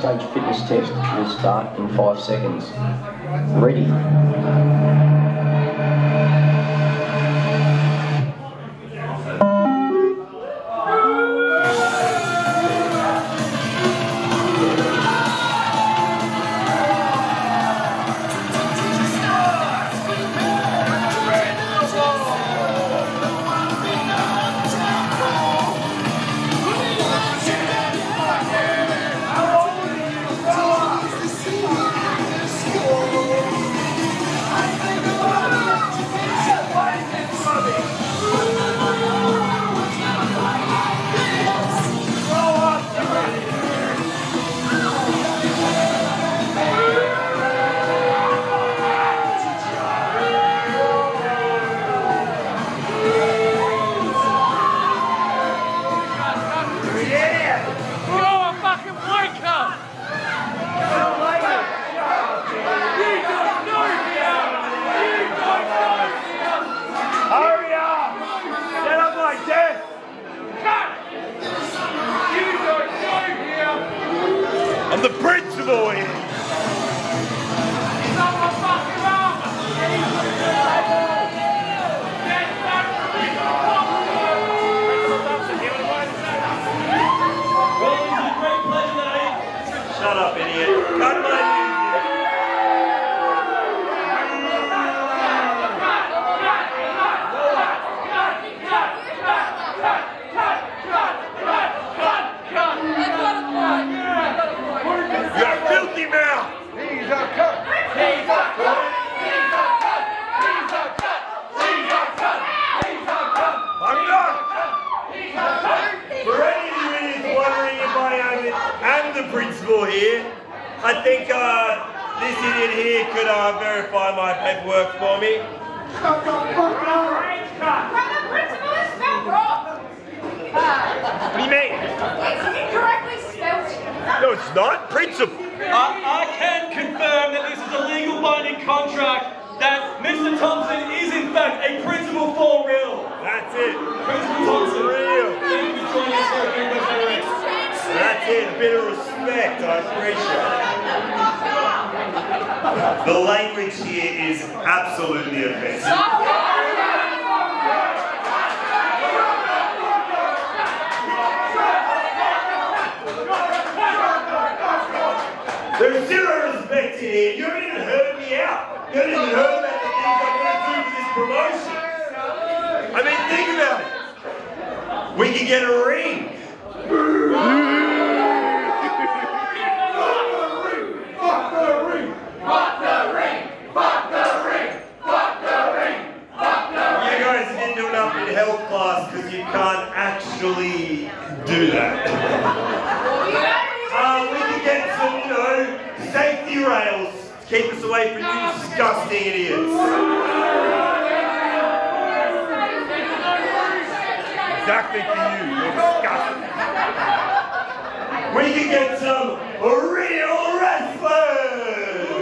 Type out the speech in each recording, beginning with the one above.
Multi-stage fitness test will start in five seconds. Ready? Principal here, I think uh, this idiot here could uh, verify my paperwork for me. What do you mean? It's incorrectly spelled. No, it's not. Principal. I, I can confirm that this is a legal binding contract that Mr. Thompson is in fact a principal for real. That's it. Principal Thompson. Real. Thank you for joining us here at Green West Direct. That's it. A bit of respect. I appreciate. The language here is absolutely offensive. There's zero respect here. You haven't even heard me out. You haven't even heard about the things I'm going to do for this promotion. I mean, think about it. We can get a ring. Do that. Uh, we can get some, you know, safety rails to keep us away from you disgusting idiots. Exactly for you, you're disgusting. We can get some real wrestlers!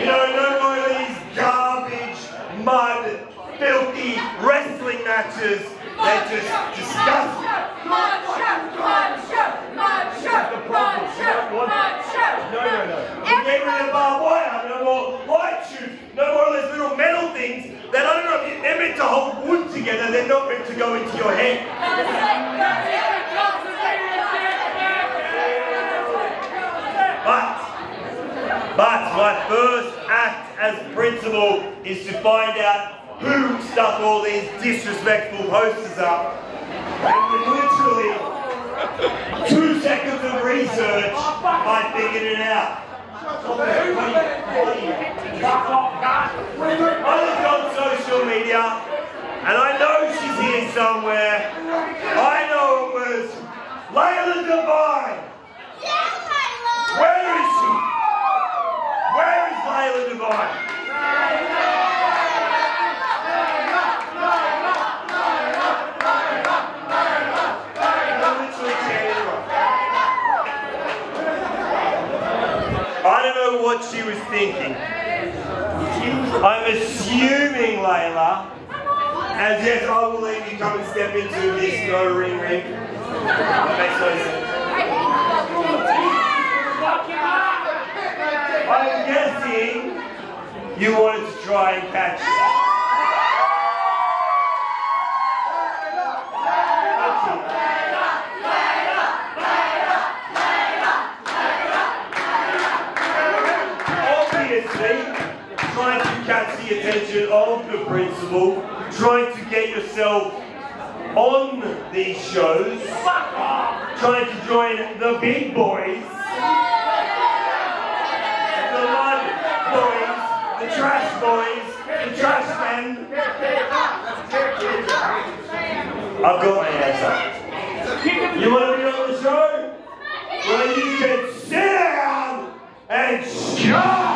You know, no more of these garbage, mud, filthy wrestling matches. They're just rid of barbed wire, no more light shoots, no more of those little metal things that I don't know if they're meant to hold wood together, they're not meant to go into your head. But, but my first act as principal is to find out who stuck all these disrespectful posters up. And with literally two seconds of research, I figured it out. I looked on social media, and I know she's here somewhere. I know it was Layla Devine. Where is she? Where is Layla Devine? What she was thinking. I'm assuming, Layla, as yes, I will let you come and step into this no ring ring. That makes no sense. I'm guessing you wanted to try and catch trying to catch the attention of the principal, trying to get yourself on these shows, trying to join the big boys, the mud boys, the trash boys, the trash men. I've got my answer. You want to be on the show? Well, you can sit down and shut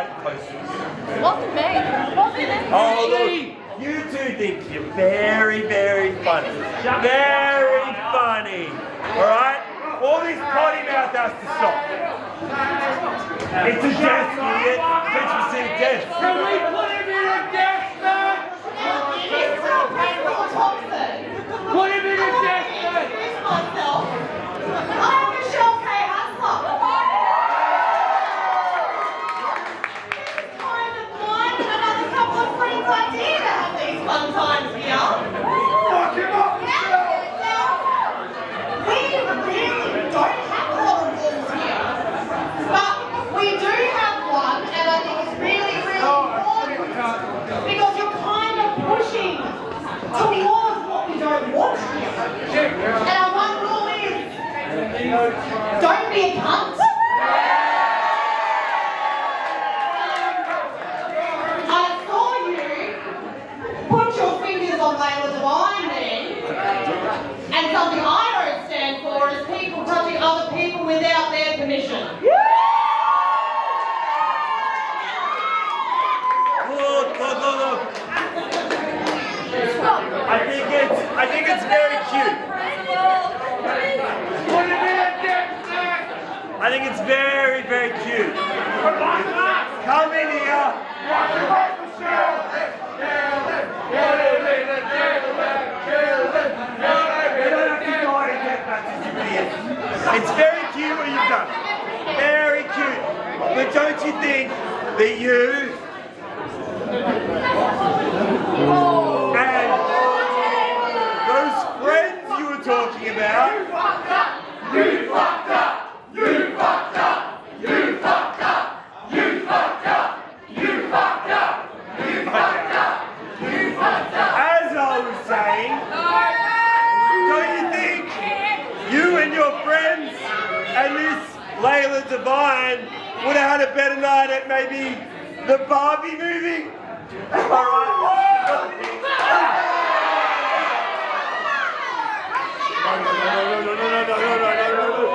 out the posters. Wasn't me. Wasn't me. Oh, look. You two think you're very, very funny. Very funny. Alright? All this potty mouth has to stop. It's a death, idiot. Bitch was in a desk. Can we put him in a desk, man? It is still Principal Thompson. Put him in a desk, man! Introduce myself. I'm Michelle K. Hasler. It's kind of mine and another couple of friends' idea to have these fun times here. Fuck him up, We really don't have a lot of rules here. But we do have one, and I think it's really, really important. Because you're kind of pushing towards what we don't want here. And our one rule is don't be a cunt. I saw you put your fingers on Layla Divine then. And something I don't stand for is people touching other people without their permission. Look, look, look, look. I think it's, I think it's very cute. Put him in a desk, man! I think it's very, very cute. Come in here. You don't have to go and get back to you idiot. It's very cute what you've done. Very cute. But don't you think that you and those friends you were talking about As I was saying, don't you think you and your friends and this Layla Divine would have had a better maybe the Barbie movie? Alright. No, no, no, no, no, no, no, no, no, no, no, no, no.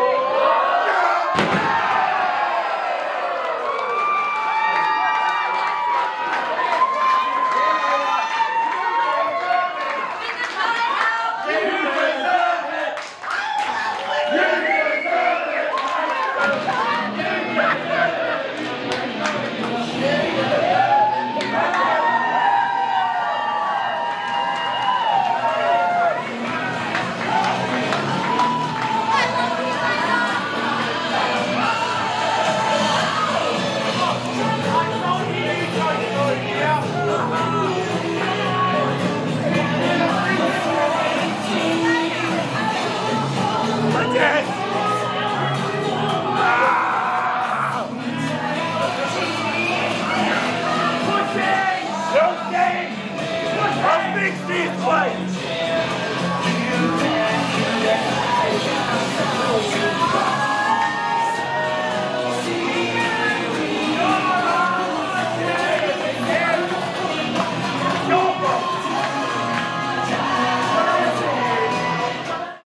Sixteenth place.